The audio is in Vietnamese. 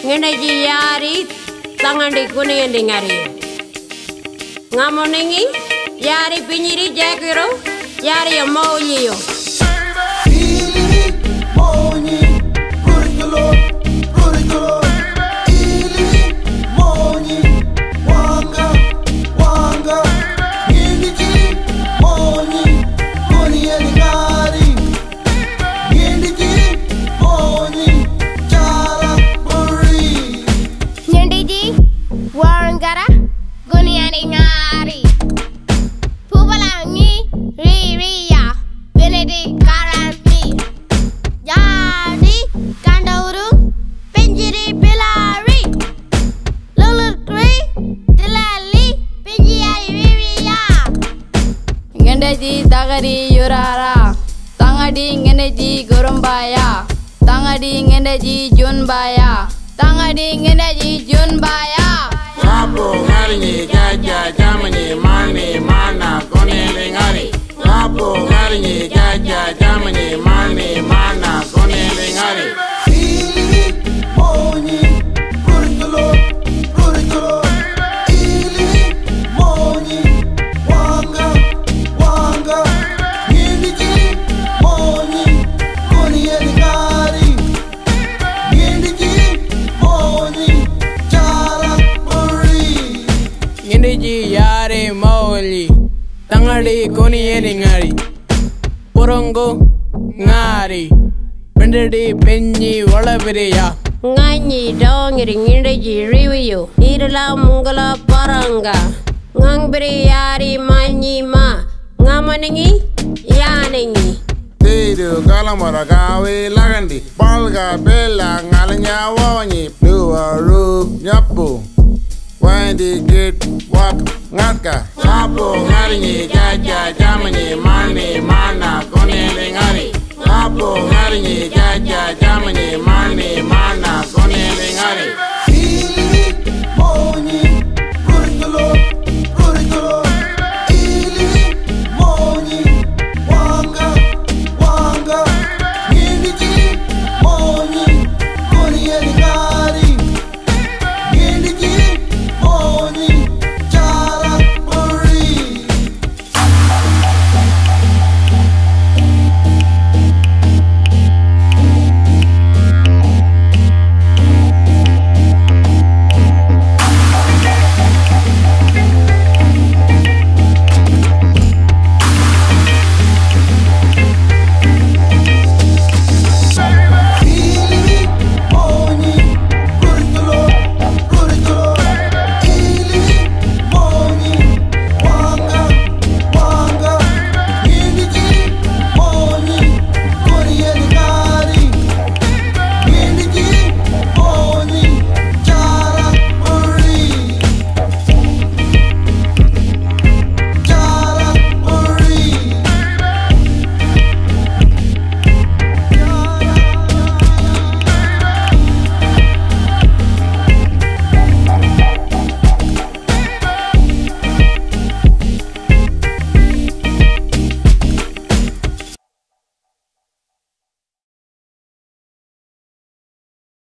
ngene yari tangandi kuning yang hari ngamoningi yari pinyiri jekiro yari yang mau yo dagari yurara tangadi ngeneji gorombaya, tangadi ngeneji junbaya tangadi ngeneji junbaya lapo ngaringi jaja jamani mani mana kone lingari lapo ngaringi jaja jamani tangadi koni yeni ngari. Porongo ngari. Bendedi penji walabiriya. Nganyi dongiri nginde ji riwiyo irla mungala paranga. Ngangbiri yari manyi ma. Ngamoningi yaningi. Tidu kalamara gawe lagandi. Balga bela ngalanya wawani Dua rub nyapu. Wandi git wak ngatka sapo ngaringi jaja